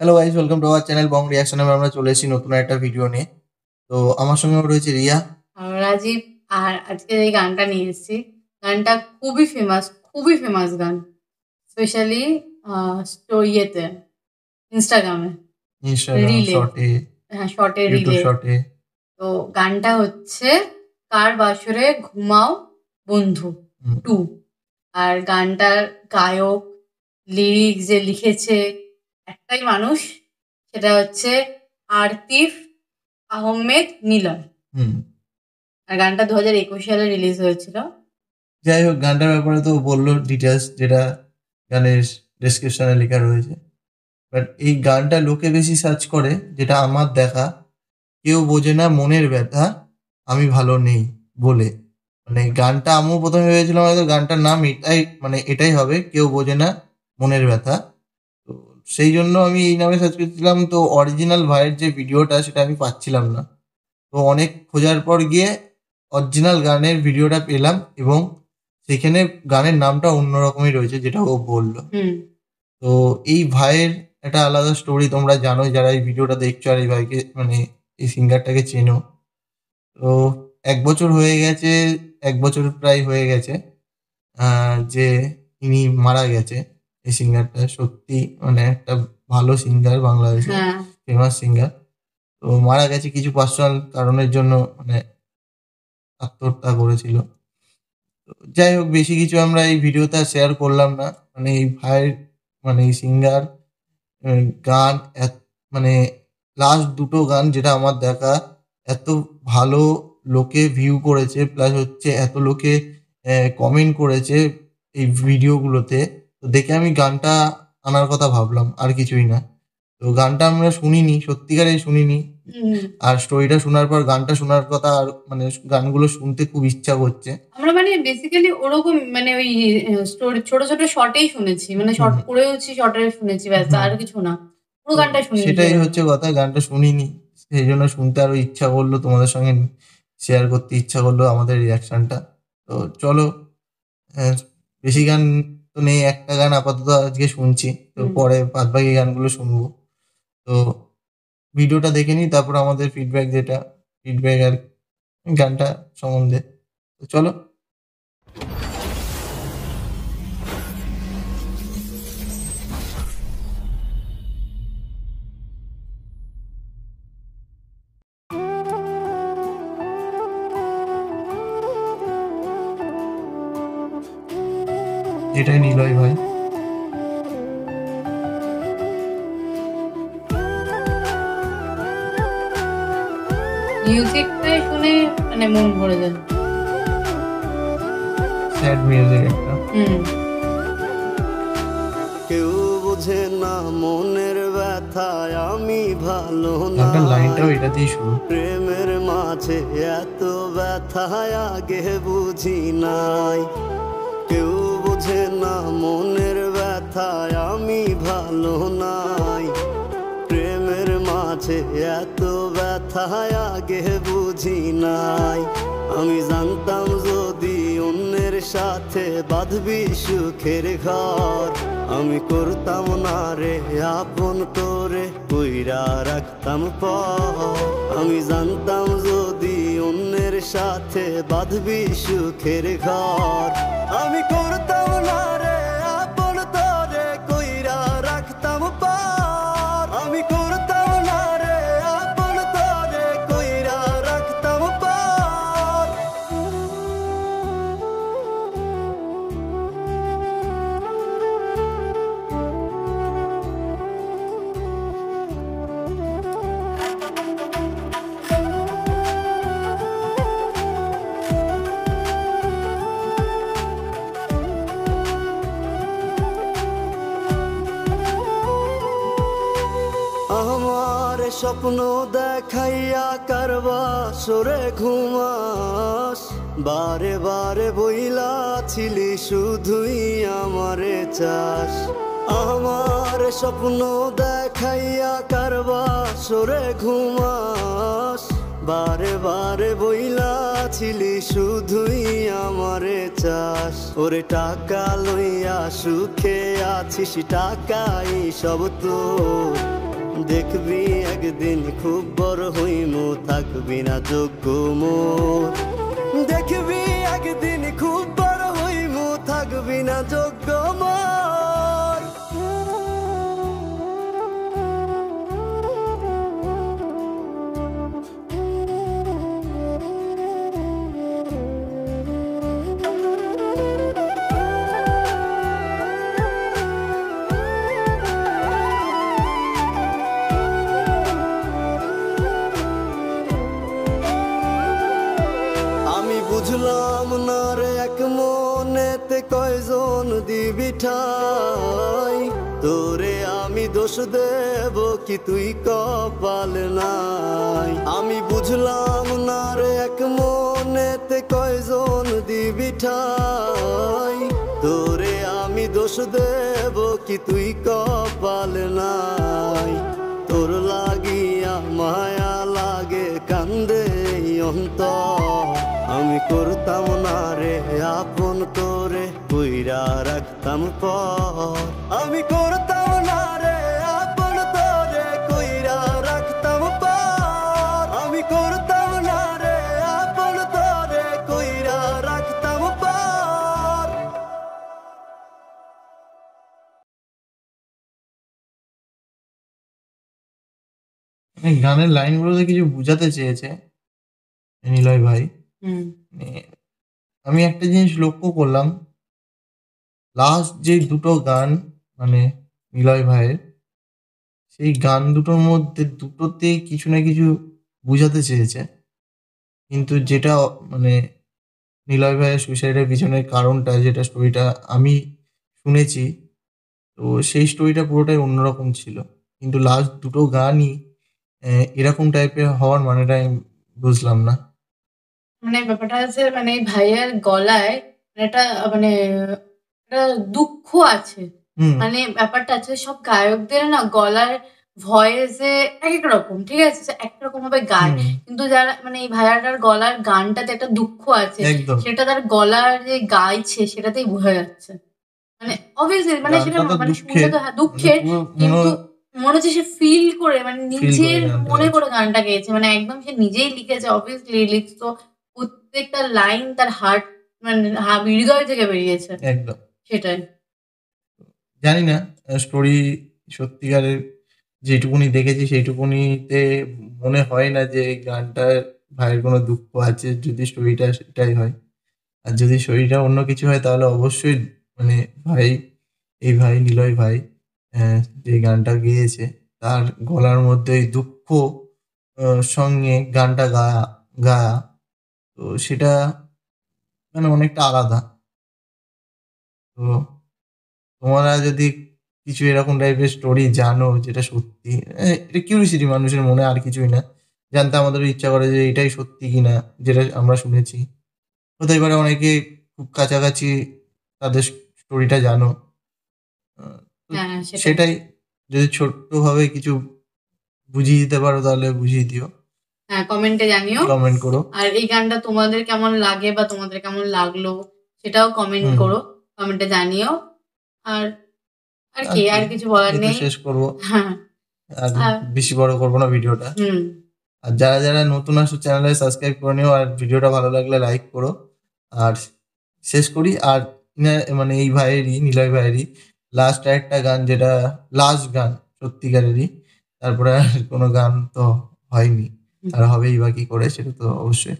Hello guys welcome to our channel Bong রিয়াকশনে আমরা চলে এসেছি নতুন একটা ভিডিও নিয়ে। তো আমার সঙ্গে রয়েছে রিয়া। রাজীব আর আজকে এই গানটা নিয়ে এসেছি। গানটা খুবই ফেমাস খুবই ফেমাস গান। স্পেশালি ইয়েতে ইনস্টাগ্রামে ইনস্টাগ্রাম শর্টে হ্যাঁ শর্টে রিলে শর্টে তো গানটা হচ্ছে কার বাসরে ঘুমাও বন্ধু? টু আর গানটার গায়ক লিরিক্স যে লিখেছে একটাই মানুষ সেটা হচ্ছে আরতিফ আহমেদ নিলয় হুম। আর গানটা দু হাজার একুশ সালে রিলিজ হয়েছিল। যাই হোক গানটার ব্যাপারে তো বলল ডিটেলস যেটা গানের ডেসক্রিপশনে লেখা রয়েছে। বাট এই গানটা লোকে বেশি সার্চ করে যেটা আমার দেখা কেউ বোঝে না মনের ব্যথা আমি ভালো নেই বলে। মানে গানটা আমিও প্রথমে ভেবেছিলাম হয়তো গানটার নাম এটাই মানে এটাই হবে কেউ বোঝে না মনের ব্যথা। সেই জন্য আমি এই নামে সার্চ করছিলাম তো অরিজিনাল ভাইয়ের যে ভিডিওটা সেটা আমি পাচ্ছিলাম না। তো অনেক খোঁজার পর গিয়ে অরিজিনাল গানের ভিডিওটা পেলাম এবং সেখানে গানের নামটা অন্যরকমই রয়েছে যেটা ও বলল। তো এই ভাইয়ের একটা আলাদা স্টোরি তোমরা জানো যারা এই ভিডিওটা দেখছ আর এই ভাইকে মানে এই সিঙ্গারটাকে চেনো। তো এক বছর হয়ে গেছে এক বছর প্রায় হয়ে গেছে যে ইনি মারা গেছে। এই সিঙ্গারটা সত্যি মানে একটা ভালো সিঙ্গার বাংলাদেশে ফেমাস সিঙ্গার তো মারা গেছে কিছু পার্সোনাল কারণের জন্য মানে আত্মহত্যা করেছিল। তো যাই হোক বেশি কিছু আমরা এই ভিডিওতে শেয়ার করলাম না। মানে এই ভাইয়ের মানে এই সিঙ্গার গান মানে লাস্ট দুটো গান যেটা আমার দেখা এত ভালো লোকে ভিউ করেছে প্লাস হচ্ছে এত লোকে কমেন্ট করেছে এই ভিডিওগুলোতে তো দেখে আমি গানটা আনার কথা ভাবলাম আর কিছুই না। তো গানটা আমরা শুনিনি সত্যিকারে শুনিনি। আর স্টোরিটা শোনার পর গানটা শোনার কথা আর মানে গানগুলো শুনতে খুব ইচ্ছা করছে। আমরা মানে বেসিক্যালি ওরকম মানে ওই স্টোরি ছোট ছোট শর্টেই শুনেছি। মানে শর্ট। পড়েওছি শর্টে শুনেছি ব্যাস আর কিছু না। পুরো গানটা শুনি সেটাই হচ্ছে কথা গানটা শুনিনি। সেই জন্য শুনতে আরও ইচ্ছা করল তোমাদের সঙ্গে শেয়ার করতে ইচ্ছা করল আমাদের রিয়াকশনটা তো চলো বেশি গান তো নেই একটা গান আপাতত আজকে শুনছি। তো পরে বাদ বাকি গানগুলো শুনব। তো ভিডিওটা দেখে নিই তারপর আমাদের ফিডব্যাক যেটা ফিডব্যাক আর গানটা সম্বন্ধে। তো চলো। এটাই নিলয় ভাই মিউজিকটাই শুনে মানে মন ভরে যায়। স্যাড মিউজিক একটা। কেউ বোঝে না মনের ব্যথায় আমি ভালো না। গানটার লাইনটাও এটাতেই শুরু। প্রেমের মাঝে এত ব্যথায় আগে বুঝি নাই। মনের ব্যথায় আমি ভালো নাই। প্রেমের মাঝে এত ব্যথায় আগে বুঝি নাই। আমি জানতাম যদি অন্যের সাথে বাঁধবি সুখের ঘর, আমি করতাম না রে, আপন করে কইরা রাখতাম পর আমি জানতাম যদি অন্যের সাথে বাঁধবি সুখের ঘর। আমি করতাম না স্বপ্ন দেখাইয়া কারবা সরে ঘুমাস। বারে বারে বইলা ছিলি শুধুই আমারে চাস। আমার স্বপ্ন দেখাইয়া কারবা সরে ঘুমাস। বারে বারে বইলা ছিলি শুধুই আমারে চাস। ওরে টাকা লইয়া সুখে আছিস, টাকাই সব তো দেখবি, একদিন খুব বড় হইমু, থাকবি না যোগ্য মোর। দেখবি, একদিন খুব বড় হইমু, থাকবি না যোগ্য বুঝলাম না রে এক মনেতে কয়জন দিবি ঠাই? তোরে আমি দোষ দেব কি তুই কপাল নাই? আমি বুঝলাম না রে এক মনেতে কয়জন দিবি ঠাই? তোরে আমি দোষ দেব কি তুই কপাল নাই? তোর লাগিয়া মায়া লাগে কান্দে অন্তর আমি করতাম না রে, আপন করে কইরা রাখতাম পর। আমি করতাম না রে, আপন তোরে কইরা রাখতাম পর। আমি করতাম না রে, আপন তোরে কইরা রাখতাম পর। গানের লাইনগুলোতে কিছু বুঝাতে চেয়েছে নিলয় ভাই। মানে আমি একটা জিনিস লক্ষ্য করলাম লাস্ট যে দুটো গান মানে নিলয় ভাইয়ের সেই গান দুটোর মধ্যে দুটোতেই কিছু না কিছু বুঝাতে চেয়েছে। কিন্তু যেটা মানে নিলয় ভাইয়ের সুইসাইডের পিছনের কারণটা যেটা স্টোরিটা আমি শুনেছি তো সেই স্টোরিটা পুরোটাই অন্যরকম ছিল। কিন্তু লাস্ট দুটো গানই এরকম টাইপের হওয়ার মানেটা আমি বুঝলাম না। মানে ব্যাপারটা হচ্ছে মানে এই ভাইয়ার গলায় মানে একটা মানে একটা দুঃখ আছে। মানে ব্যাপারটা আছে সব গায়কদের না গলার ভয়েসে এক এক রকম ঠিক আছে? সে এক রকম ভাবে গায় কিন্তু যারা মানে এই ভাইয়াটার গলার গানটাতে একটা দুঃখ আছে সেটা তার গলার যে গাইছে সেটাতেই বোঝা যাচ্ছে। মানে অবভিয়াসলি মানে সেটা মানে দুঃখের। তো হ্যাঁ, দুঃখের মানে কিন্তু মনে- হচ্ছে সে ফিল করে মানে নিজের মনে। করে গানটা গেয়েছে। মানে একদম সে নিজেই লিখেছে অবভিয়াসলি লিরিক্স তো প্রত্যেকটা লাইন তার হার্ট মানে হৃদয় থেকে বেরিয়েছে। একদম। সেটাই। জানি না স্টোরি সত্যিকারের যেটুকুনি দেখেছি সেইটুকুনিতে মনে হয় না যে এই গানটার ভাইয়ের কোনো দুঃখ আছে যদি স্টোরিটা সেটাই হয়। আর যদি স্টোরিটা অন্য কিছু হয় তাহলে অবশ্যই মানে ভাই এই ভাই নিলয় ভাই যে গানটা গেয়েছে তার গলার মধ্যে ওই দুঃখ সঙ্গে গানটা গায়া গায়া তো সেটা মানে অনেকটা আলাদা। তো তোমরা যদি কিছু এরকম টাইপের স্টোরি জানো যেটা সত্যি এটা কিউরিসিটি মানুষের মনে আর কিছুই না। জানতে আমাদের ইচ্ছা করে যে এটাই সত্যি কিনা যেটা আমরা শুনেছি। হতে পারে অনেকে খুব কাছাকাছি তাদের স্টোরিটা জানো। হ্যাঁ সেটাই। সেটাই যদি ছোট্টভাবে কিছু বুঝিয়ে দিতে পারো তাহলে বুঝিয়ে দিও। হ্যাঁ কমেন্টে জানিও। কমেন্ট করো। আর এই গানটা তোমাদের কেমন লাগে বা তোমাদের কেমন লাগল সেটাও কমেন্ট। করো কমেন্টে জানিও। আর আর কি আর কিছু বলার নেই। শেষ করব। হ্যাঁ। আর বেশি বড় করব না ভিডিওটা। হুম। আর যারা যারা নতুন আসো চ্যানেলে সাবস্ক্রাইব করে নিও আর ভিডিওটা ভালো লাগলে লাইক করো। আর শেষ করি। আর মানে এই ভাইয়েরই নিলয় ভাইয়েরই লাস্ট একটা গান যেটা লাস্ট গান সত্যিকারেরই। তারপরে আর কোনো গান তো হয়নি। আর হবেই বা কি করে সেটা তো অবশ্যই।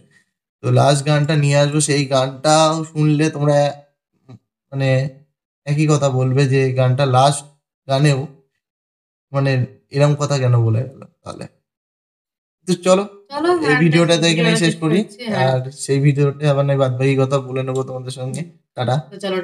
তো লাস্ট গানটা নিয়ে আসব সেই গানটাও শুনলে তোমরা মানে একই কথা বলবে যে গানটা লাস্ট গানেও মানে এরম কথা কেন বলে গেল তাহলে? তো চলো চলো এই গানটা- ভিডিওটা তো এখানেই শেষ করি হ্যাঁ। আর সেই ভিডিওটা আবার বাদ বাকি কথা বলে নেব তোমাদের সঙ্গে। টাটা। চলো